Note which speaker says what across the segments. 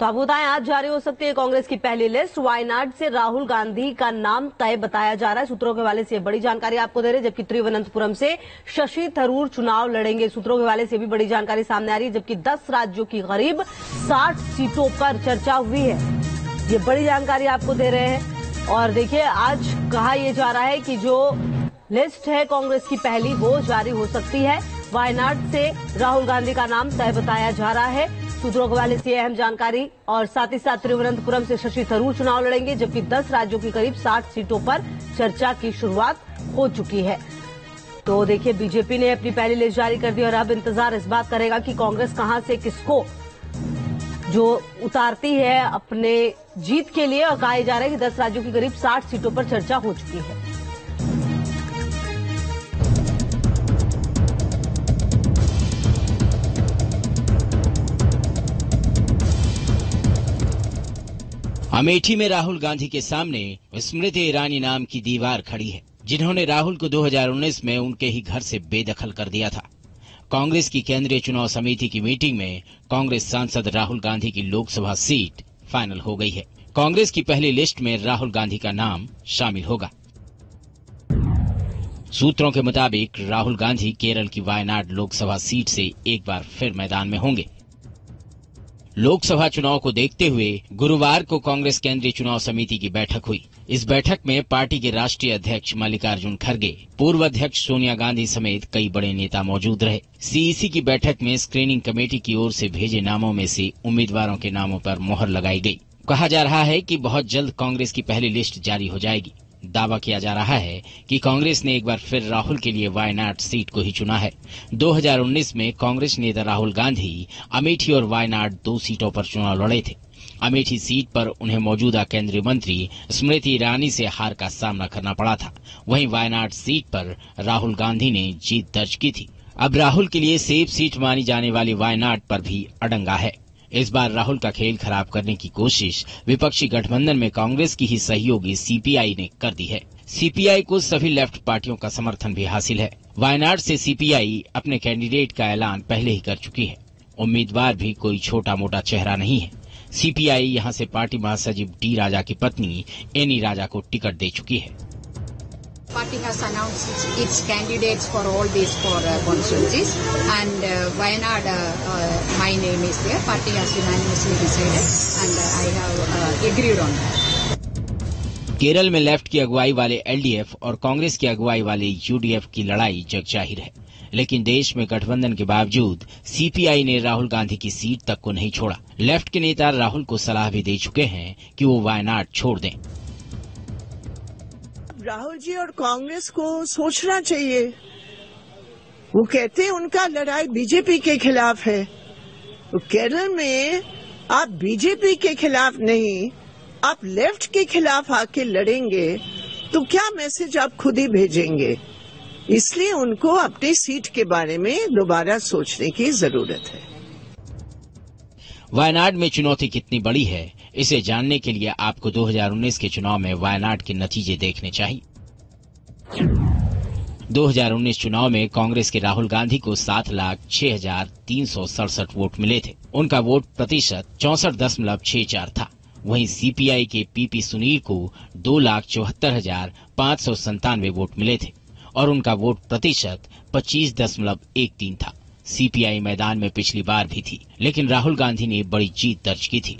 Speaker 1: तो आप बताएँ, आज जारी हो सकती है कांग्रेस की पहली लिस्ट। वायनाड से राहुल गांधी का नाम तय बताया जा रहा है। सूत्रों के हवाले से बड़ी जानकारी आपको दे रहे जबकि त्रिवनंतपुरम से शशि थरूर चुनाव लड़ेंगे। सूत्रों के हवाले से भी बड़ी जानकारी सामने आ रही है, जबकि 10 राज्यों की करीब 60 सीटों पर चर्चा हुई है। ये बड़ी जानकारी आपको दे रहे हैं। और देखिए, आज कहा यह जा रहा है कि जो लिस्ट है कांग्रेस की पहली, वो जारी हो सकती है। वायनाड से राहुल गांधी का नाम तय बताया जा रहा है। सूत्रों के हवाले से अहम जानकारी और साथ ही साथ तिरुवनंतपुरम से शशि थरूर चुनाव लड़ेंगे, जबकि 10 राज्यों की करीब 60 सीटों पर चर्चा की शुरुआत हो चुकी है। तो देखिए, बीजेपी ने अपनी पहली लिस्ट जारी कर दी और अब इंतज़ार इस बात करेगा कि कांग्रेस कहाँ से किसको जो उतारती है अपने जीत के लिए और कहा जा रहा है कि 10 राज्यों की करीब 60 सीटों पर चर्चा हो चुकी है।
Speaker 2: अमेठी में राहुल गांधी के सामने स्मृति ईरानी नाम की दीवार खड़ी है, जिन्होंने राहुल को 2019 में उनके ही घर से बेदखल कर दिया था। कांग्रेस की केंद्रीय चुनाव समिति की मीटिंग में कांग्रेस सांसद राहुल गांधी की लोकसभा सीट फाइनल हो गई है। कांग्रेस की पहली लिस्ट में राहुल गांधी का नाम शामिल होगा। सूत्रों के मुताबिक, राहुल गांधी केरल की वायनाड लोकसभा सीट से एक बार फिर मैदान में होंगे। लोकसभा चुनाव को देखते हुए गुरुवार को कांग्रेस केंद्रीय चुनाव समिति की बैठक हुई। इस बैठक में पार्टी के राष्ट्रीय अध्यक्ष मल्लिकार्जुन खड़गे, पूर्व अध्यक्ष सोनिया गांधी समेत कई बड़े नेता मौजूद रहे। सीईसी की बैठक में स्क्रीनिंग कमेटी की ओर से भेजे नामों में से उम्मीदवारों के नामों पर मोहर लगाई गई। कहा जा रहा है कि बहुत जल्द कांग्रेस की पहली लिस्ट जारी हो जाएगी। दावा किया जा रहा है कि कांग्रेस ने एक बार फिर राहुल के लिए वायनाड सीट को ही चुना है। 2019 में कांग्रेस नेता राहुल गांधी अमेठी और वायनाड दो सीटों पर चुनाव लड़े थे। अमेठी सीट पर उन्हें मौजूदा केंद्रीय मंत्री स्मृति ईरानी से हार का सामना करना पड़ा था। वहीं वायनाड सीट पर राहुल गांधी ने जीत दर्ज की थी। अब राहुल के लिए सेफ़ सीट मानी जाने वाली वायनाड पर भी अड़ंगा है। इस बार राहुल का खेल खराब करने की कोशिश विपक्षी गठबंधन में कांग्रेस की ही सहयोगी सीपीआई ने कर दी है। सीपीआई को सभी लेफ़्ट पार्टियों का समर्थन भी हासिल है। वायनाड से सीपीआई अपने कैंडिडेट का ऐलान पहले ही कर चुकी है। उम्मीदवार भी कोई छोटा मोटा चेहरा नहीं है। सीपीआई यहाँ से पार्टी महासचिव डी राजा की पत्नी एनी राजा को टिकट दे चुकी है।
Speaker 3: Party has announced its, its candidates for all these four uh, constituencies, and uh, Wayanad, uh, uh, my name is there. Party has unanimously decided, and uh, I have uh, agreed on that.
Speaker 2: Kerala में left की अगुवाई वाले LDF और कांग्रेस की अगुवाई वाले UDF की लड़ाई जग ज़ाहिर है लेकिन देश में गठबंधन के बावजूद सीपीआई ने राहुल गांधी की सीट तक को नहीं छोड़ा लेफ़्ट के नेता राहुल को सलाह भी दे चुके हैं कि वो वायनाड छोड़ दें
Speaker 4: राहुल जी और कांग्रेस को सोचना चाहिए। वो कहते हैं, उनका लड़ाई बीजेपी के खिलाफ है। तो केरल में आप बीजेपी के खिलाफ नहीं, आप लेफ़्ट के खिलाफ आके लड़ेंगे तो क्या मैसेज आप खुद ही भेजेंगे? इसलिए उनको अपनी सीट के बारे में दोबारा सोचने की ज़रूरत है।
Speaker 2: वायनाड में चुनौती कितनी बड़ी है इसे जानने के लिए आपको 2019 के चुनाव में वायनाड के नतीजे देखने चाहिए। 2019 चुनाव में कांग्रेस के राहुल गांधी को सात लाख छह हज़ार तीन सौ सड़सठ वोट मिले थे। उनका वोट प्रतिशत चौसठ दशमलव छह चार था। वहीं सीपीआई के पीपी सुनील को दो लाख चौहत्तर हज़ार पाँच सौ संतानवे वोट मिले थे और उनका वोट प्रतिशत पच्चीस दशमलव एक तीन था। सीपीआई मैदान में पिछली बार भी थी, लेकिन राहुल गांधी ने बड़ी जीत दर्ज की थी।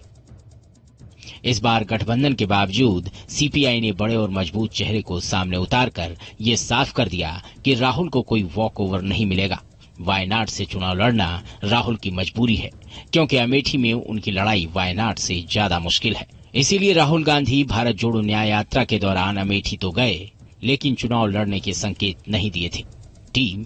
Speaker 2: इस बार गठबंधन के बावजूद सीपीआई ने बड़े और मज़बूत चेहरे को सामने उतारकर ये साफ़ कर दिया कि राहुल को कोई वॉक ओवर नहीं मिलेगा। वायनाड से चुनाव लड़ना राहुल की मजबूरी है, क्योंकि अमेठी में उनकी लड़ाई वायनाड से ज़्यादा मुश्किल है। इसीलिए राहुल गांधी भारत जोड़ो न्याय यात्रा के दौरान अमेठी तो गए, लेकिन चुनाव लड़ने के संकेत नहीं दिए थे। टीम